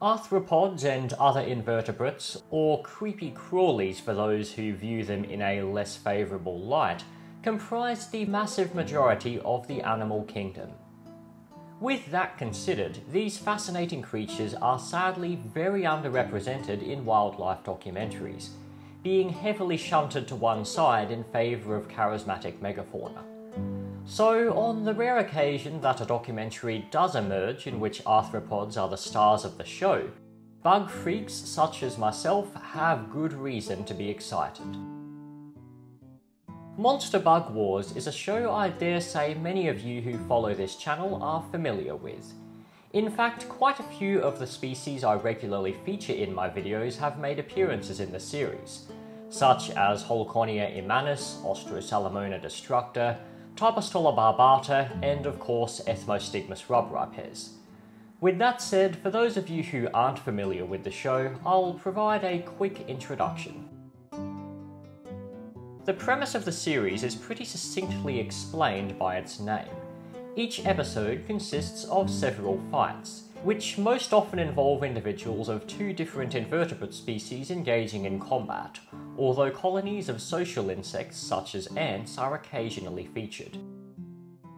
Arthropods and other invertebrates, or creepy crawlies for those who view them in a less favourable light, comprise the massive majority of the animal kingdom. With that considered, these fascinating creatures are sadly very underrepresented in wildlife documentaries, being heavily shunted to one side in favour of charismatic megafauna. So, on the rare occasion that a documentary does emerge in which arthropods are the stars of the show, bug freaks such as myself have good reason to be excited. Monster Bug Wars is a show I dare say many of you who follow this channel are familiar with. In fact, quite a few of the species I regularly feature in my videos have made appearances in the series, such as Holconia immanis, Austrosalomona destructor, Typostola barbata, and of course Ethmostigmus rubripes. With that said, for those of you who aren't familiar with the show, I'll provide a quick introduction. The premise of the series is pretty succinctly explained by its name. Each episode consists of several fights, which most often involve individuals of two different invertebrate species engaging in combat, although colonies of social insects such as ants are occasionally featured.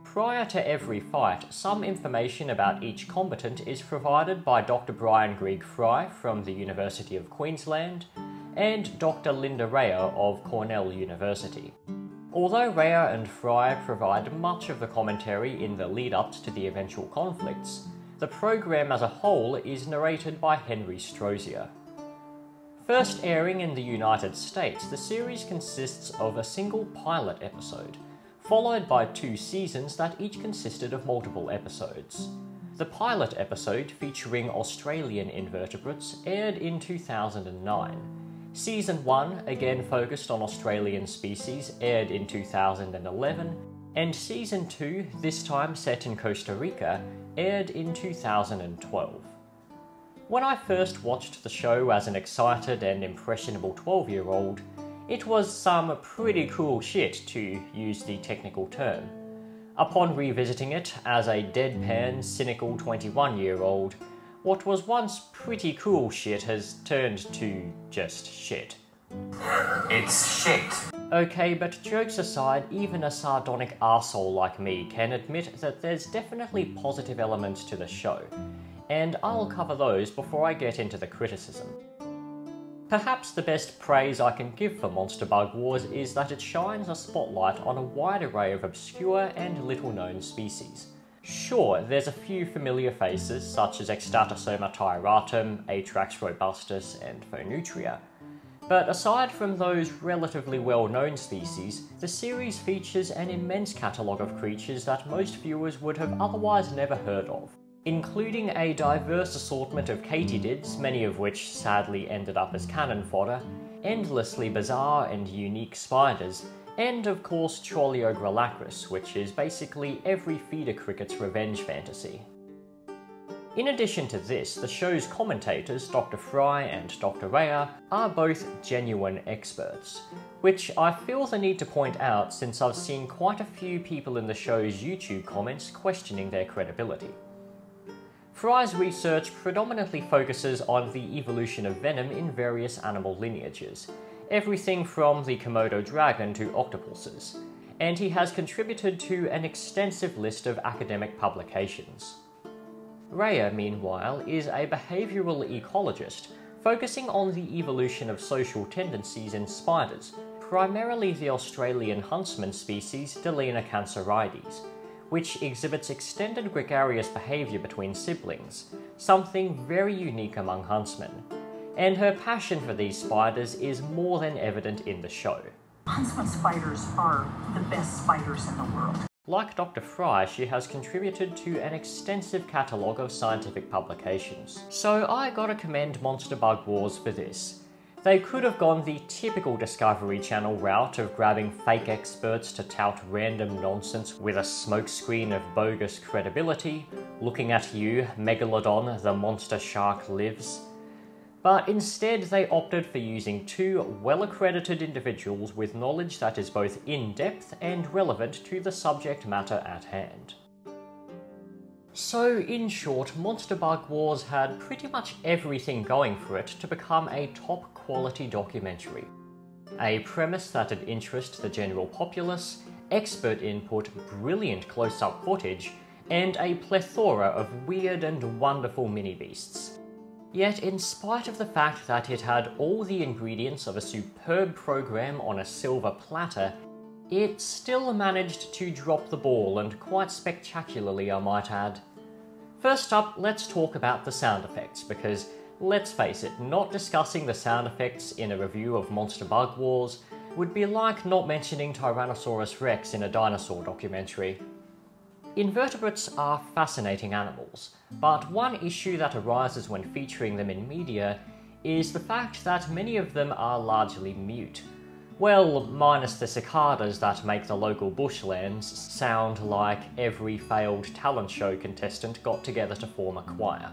Prior to every fight, some information about each combatant is provided by Dr. Bryan Greig Fry from the University of Queensland and Dr. Linda Rayor of Cornell University. Although Rayor and Fry provide much of the commentary in the lead ups to the eventual conflicts, the program as a whole is narrated by Henry Strozier. First airing in the United States, the series consists of a single pilot episode, followed by two seasons that each consisted of multiple episodes. The pilot episode, featuring Australian invertebrates, aired in 2009. Season 1, again focused on Australian species, aired in 2011, and Season 2, this time set in Costa Rica, aired in 2012. When I first watched the show as an excited and impressionable 12 year old, it was some pretty cool shit to use the technical term. Upon revisiting it as a deadpan, cynical 21 year old, what was once pretty cool shit has turned to just shit. It's shit. Okay, but jokes aside, even a sardonic arsehole like me can admit that there's definitely positive elements to the show, and I'll cover those before I get into the criticism. Perhaps the best praise I can give for Monster Bug Wars is that it shines a spotlight on a wide array of obscure and little known species. Sure, there's a few familiar faces such as Extatosoma tiaratum, Atrax robustus, and Phoneutria, but aside from those relatively well-known species, the series features an immense catalogue of creatures that most viewers would have otherwise never heard of, including a diverse assortment of katydids, many of which sadly ended up as cannon fodder, endlessly bizarre and unique spiders, and of course Troleograllacris, which is basically every feeder cricket's revenge fantasy. In addition to this, the show's commentators, Dr. Fry and Dr. Rayor, are both genuine experts, which I feel the need to point out since I've seen quite a few people in the show's YouTube comments questioning their credibility. Fry's research predominantly focuses on the evolution of venom in various animal lineages, everything from the Komodo dragon to octopuses, and he has contributed to an extensive list of academic publications. Rayor, meanwhile, is a behavioural ecologist focusing on the evolution of social tendencies in spiders, primarily the Australian huntsman species Delena cancerides, which exhibits extended gregarious behaviour between siblings, something very unique among huntsmen. And her passion for these spiders is more than evident in the show. Huntsman spiders are the best spiders in the world. Like Dr. Fry, she has contributed to an extensive catalogue of scientific publications. So I gotta commend Monster Bug Wars for this. They could have gone the typical Discovery Channel route of grabbing fake experts to tout random nonsense with a smokescreen of bogus credibility, looking at you, Megalodon, the monster shark lives, but instead they opted for using two well-accredited individuals with knowledge that is both in-depth and relevant to the subject matter at hand. So, in short, Monster Bug Wars had pretty much everything going for it to become a top quality documentary. A premise that'd interest the general populace, expert input, brilliant close up footage, and a plethora of weird and wonderful mini beasts. Yet, in spite of the fact that it had all the ingredients of a superb program on a silver platter, it still managed to drop the ball, and quite spectacularly, I might add. First up, let's talk about the sound effects, because let's face it, not discussing the sound effects in a review of Monster Bug Wars would be like not mentioning Tyrannosaurus rex in a dinosaur documentary. Invertebrates are fascinating animals, but one issue that arises when featuring them in media is the fact that many of them are largely mute. Well, minus the cicadas that make the local bushlands sound like every failed talent show contestant got together to form a choir.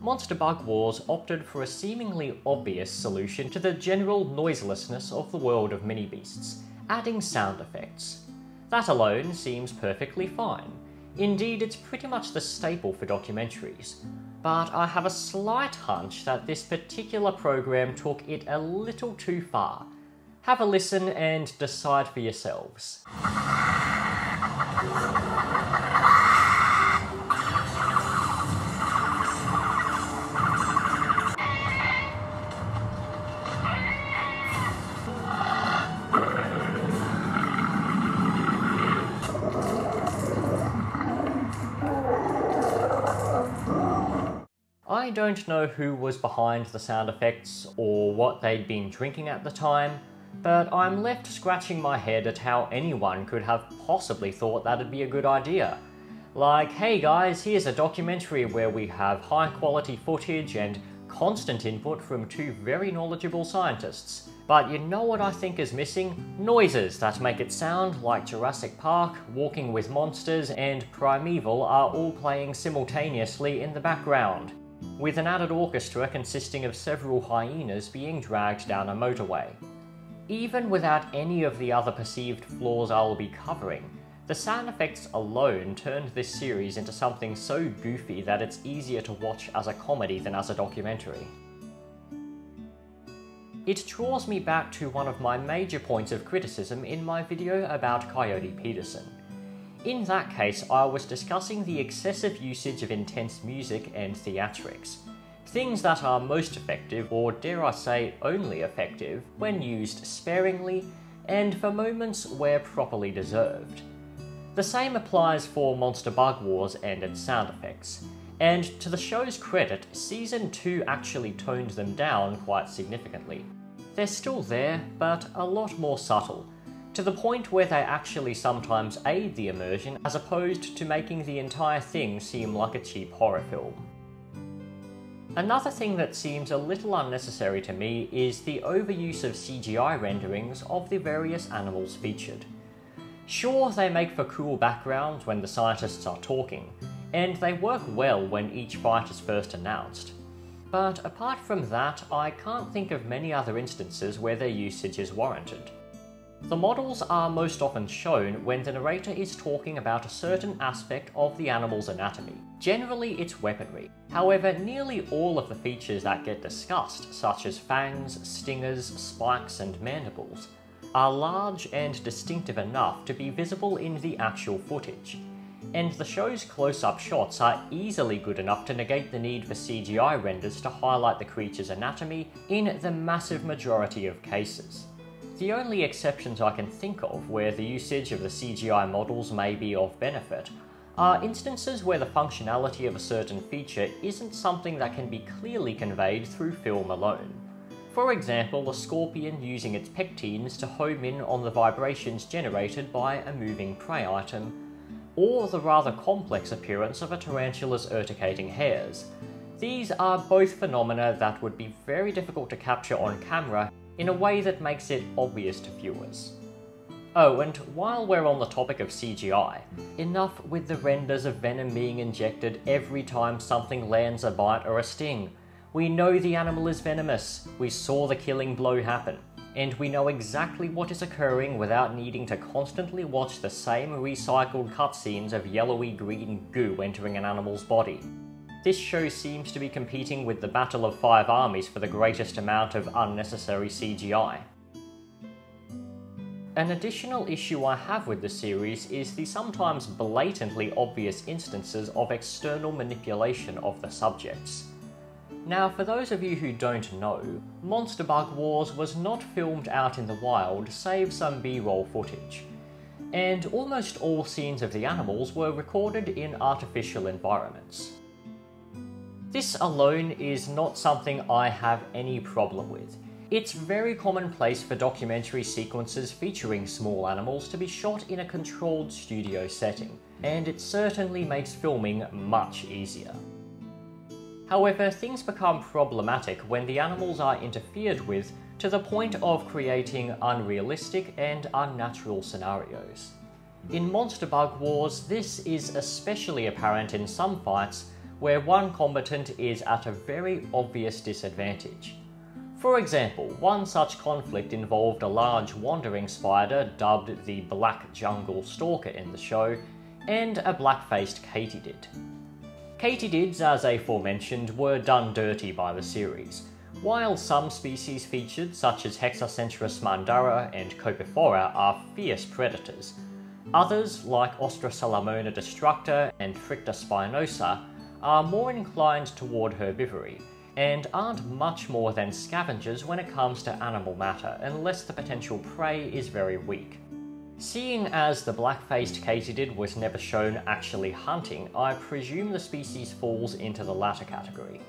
Monster Bug Wars opted for a seemingly obvious solution to the general noiselessness of the world of mini beasts, adding sound effects. That alone seems perfectly fine. Indeed, it's pretty much the staple for documentaries. But I have a slight hunch that this particular program took it a little too far. Have a listen and decide for yourselves. I don't know who was behind the sound effects or what they'd been drinking at the time, but I'm left scratching my head at how anyone could have possibly thought that'd be a good idea. Like, hey guys, here's a documentary where we have high quality footage and constant input from two very knowledgeable scientists. But you know what I think is missing? Noises that make it sound like Jurassic Park, Walking with Monsters, and Primeval are all playing simultaneously in the background with an added orchestra consisting of several hyenas being dragged down a motorway. Even without any of the other perceived flaws I'll be covering, the sound effects alone turned this series into something so goofy that it's easier to watch as a comedy than as a documentary. It draws me back to one of my major points of criticism in my video about Coyote Peterson. In that case, I was discussing the excessive usage of intense music and theatrics. Things that are most effective, or dare I say, only effective, when used sparingly and for moments where properly deserved. The same applies for Monster Bug Wars and its sound effects. And to the show's credit, Season 2 actually toned them down quite significantly. They're still there, but a lot more subtle, to the point where they actually sometimes aid the immersion as opposed to making the entire thing seem like a cheap horror film. Another thing that seems a little unnecessary to me is the overuse of CGI renderings of the various animals featured. Sure, they make for cool backgrounds when the scientists are talking, and they work well when each fight is first announced. But apart from that, I can't think of many other instances where their usage is warranted. The models are most often shown when the narrator is talking about a certain aspect of the animal's anatomy. Generally, it's weaponry. However, nearly all of the features that get discussed, such as fangs, stingers, spikes, and mandibles, are large and distinctive enough to be visible in the actual footage. And the show's close up shots are easily good enough to negate the need for CGI renders to highlight the creature's anatomy in the massive majority of cases. The only exceptions I can think of where the usage of the CGI models may be of benefit are instances where the functionality of a certain feature isn't something that can be clearly conveyed through film alone. For example, a scorpion using its pectines to home in on the vibrations generated by a moving prey item, or the rather complex appearance of a tarantula's urticating hairs. These are both phenomena that would be very difficult to capture on camera in a way that makes it obvious to viewers. Oh, and while we're on the topic of CGI, enough with the renders of venom being injected every time something lands a bite or a sting. We know the animal is venomous, we saw the killing blow happen. and we know exactly what is occurring without needing to constantly watch the same recycled cutscenes of yellowy green goo entering an animal's body. This show seems to be competing with the Battle of Five Armies for the greatest amount of unnecessary CGI. An additional issue I have with the series is the sometimes blatantly obvious instances of external manipulation of the subjects. Now, for those of you who don't know, Monster Bug Wars was not filmed out in the wild, save some B roll footage. And almost all scenes of the animals were recorded in artificial environments. This alone is not something I have any problem with. It's very commonplace for documentary sequences featuring small animals to be shot in a controlled studio setting, and it certainly makes filming much easier. However, things become problematic when the animals are interfered with to the point of creating unrealistic and unnatural scenarios. In Monster Bug Wars, this is especially apparent in some fights where one combatant is at a very obvious disadvantage. For example, one such conflict involved a large wandering spider dubbed the Black Jungle Stalker in the show, and a black-faced katydid. Katydids, as aforementioned, were done dirty by the series. While some species featured, such as Hexacentrus mandara and Copiphora, are fierce predators, others, like Austrosalomona destructor and Phricta spinosa, are more inclined toward herbivory, and aren't much more than scavengers when it comes to animal matter, unless the potential prey is very weak. Seeing as the black-faced katydid was never shown actually hunting, I presume the species falls into the latter category.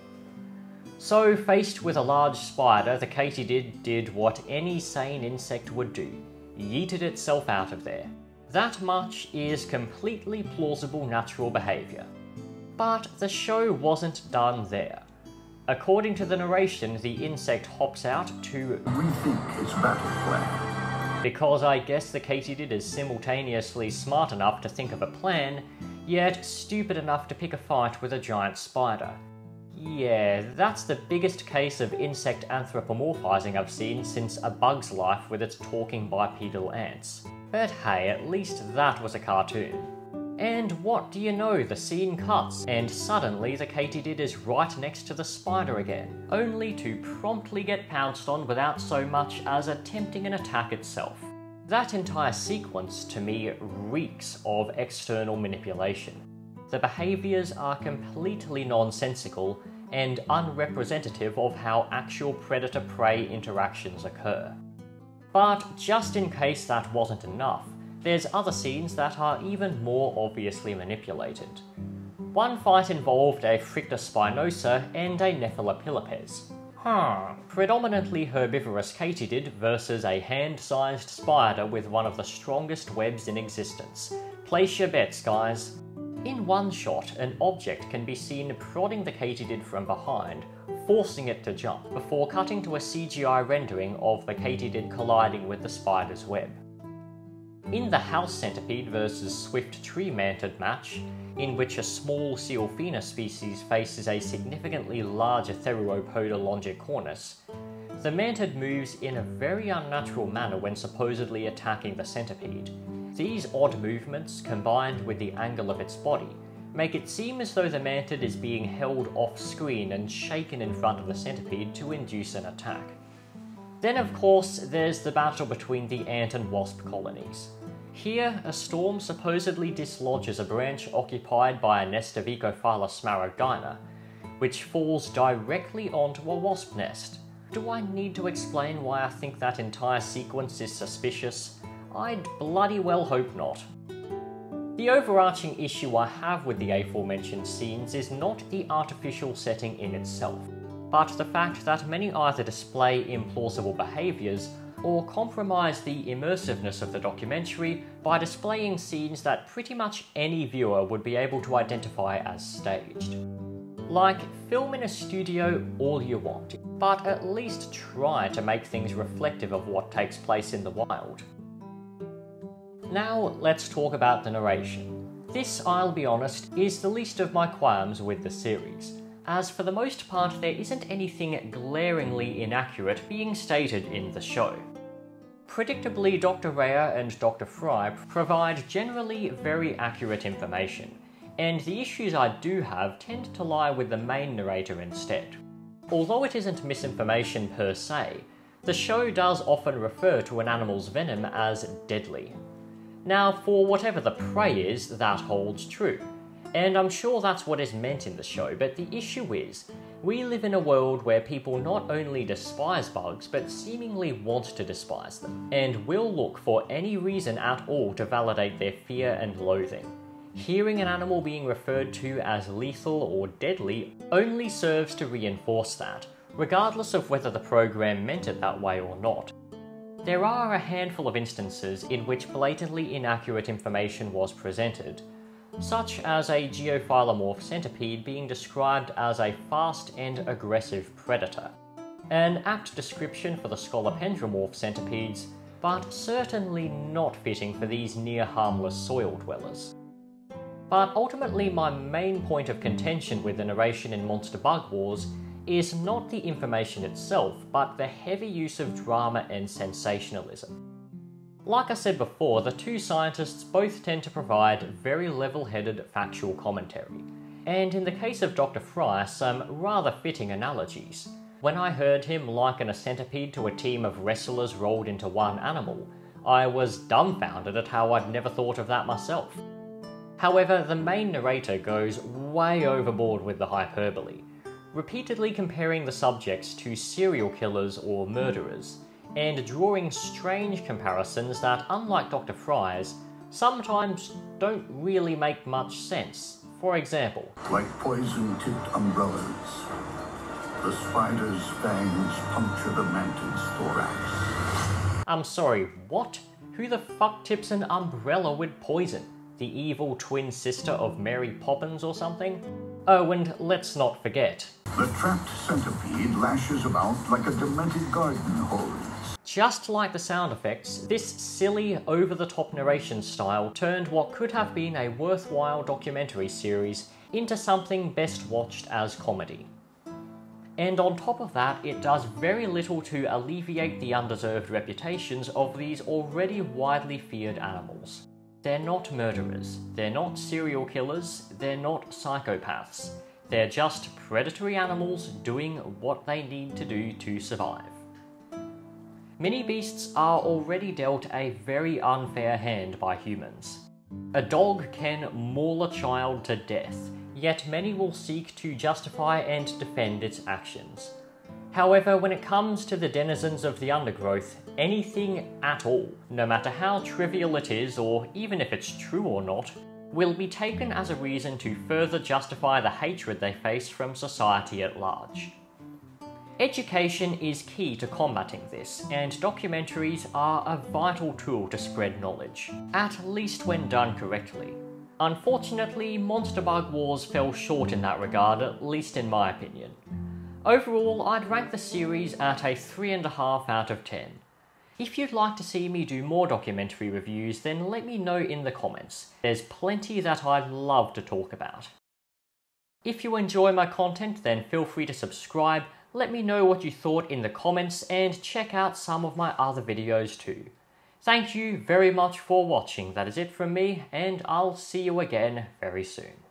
So, faced with a large spider, the katydid did what any sane insect would do yeeted itself out of there. That much is completely plausible natural behaviour. But the show wasn't done there. According to the narration, the insect hops out to rethink its battle plan because I guess the katydid is simultaneously smart enough to think of a plan, yet stupid enough to pick a fight with a giant spider. Yeah, that's the biggest case of insect anthropomorphizing I've seen since A Bug's Life with its talking bipedal ants. But hey, at least that was a cartoon. And what do you know, the scene cuts, and suddenly the katydid is right next to the spider again, only to promptly get pounced on without so much as attempting an attack itself. That entire sequence, to me, reeks of external manipulation. The behaviours are completely nonsensical and unrepresentative of how actual predator prey interactions occur. But just in case that wasn't enough, there's other scenes that are even more obviously manipulated. One fight involved a Phricta spinosa and a Nephila pilipes. Huh. Predominantly herbivorous katydid versus a hand-sized spider with one of the strongest webs in existence. Place your bets, guys. In one shot, an object can be seen prodding the katydid from behind, forcing it to jump, before cutting to a CGI rendering of the katydid colliding with the spider's web. In the house centipede versus swift tree mantid match, in which a small Ciulfina species faces a significantly larger Thereuopoda longicornis, the mantid moves in a very unnatural manner when supposedly attacking the centipede. These odd movements, combined with the angle of its body, make it seem as though the mantid is being held off screen and shaken in front of the centipede to induce an attack. Then, of course, there's the battle between the ant and wasp colonies. Here, a storm supposedly dislodges a branch occupied by a nest of Oecophylla smaragdina, which falls directly onto a wasp nest. Do I need to explain why I think that entire sequence is suspicious? I'd bloody well hope not. The overarching issue I have with the aforementioned scenes is not the artificial setting in itself, but the fact that many either display implausible behaviours or compromise the immersiveness of the documentary by displaying scenes that pretty much any viewer would be able to identify as staged. Like, film in a studio all you want, but at least try to make things reflective of what takes place in the wild. Now, let's talk about the narration. This, I'll be honest, is the least of my qualms with the series. As for the most part there isn't anything glaringly inaccurate being stated in the show. Predictably, Dr. Rayor and Dr. Fry provide generally very accurate information, and the issues I do have tend to lie with the main narrator instead. Although it isn't misinformation per se, the show does often refer to an animal's venom as deadly. Now, for whatever the prey is, that holds true. And I'm sure that's what is meant in the show, but the issue is, we live in a world where people not only despise bugs, but seemingly want to despise them, and will look for any reason at all to validate their fear and loathing. Hearing an animal being referred to as lethal or deadly only serves to reinforce that, regardless of whether the program meant it that way or not. There are a handful of instances in which blatantly inaccurate information was presented, such as a geophilomorph centipede being described as a fast and aggressive predator. An apt description for the scolopendromorph centipedes, but certainly not fitting for these near harmless soil dwellers. But ultimately, my main point of contention with the narration in Monster Bug Wars is not the information itself, but the heavy use of drama and sensationalism. Like I said before, the two scientists both tend to provide very level headed factual commentary, and in the case of Dr. Fry, some rather fitting analogies. When I heard him liken a centipede to a team of wrestlers rolled into one animal, I was dumbfounded at how I'd never thought of that myself. However, the main narrator goes way overboard with the hyperbole, repeatedly comparing the subjects to serial killers or murderers, and drawing strange comparisons that, unlike Dr. Fry's, sometimes don't really make much sense. For example, Like poison tipped umbrellas, the spider's fangs puncture the mantis thorax. I'm sorry, what? Who the fuck tips an umbrella with poison? The evil twin sister of Mary Poppins or something? Oh, and let's not forget, The trapped centipede lashes about like a demented garden hose. Just like the sound effects, this silly, over the top narration style turned what could have been a worthwhile documentary series into something best watched as comedy. And on top of that, it does very little to alleviate the undeserved reputations of these already widely feared animals. They're not murderers, they're not serial killers, they're not psychopaths. They're just predatory animals doing what they need to do to survive. Mini beasts are already dealt a very unfair hand by humans. A dog can maul a child to death, yet many will seek to justify and defend its actions. However, when it comes to the denizens of the undergrowth, anything at all, no matter how trivial it is or even if it's true or not, will be taken as a reason to further justify the hatred they face from society at large. Education is key to combating this, and documentaries are a vital tool to spread knowledge, at least when done correctly. Unfortunately, Monster Bug Wars fell short in that regard, at least in my opinion. Overall, I'd rank the series at a 3.5 out of 10. If you'd like to see me do more documentary reviews, then let me know in the comments. There's plenty that I'd love to talk about. If you enjoy my content, then feel free to subscribe, let me know what you thought in the comments, and check out some of my other videos too. Thank you very much for watching, that is it from me, and I'll see you again very soon.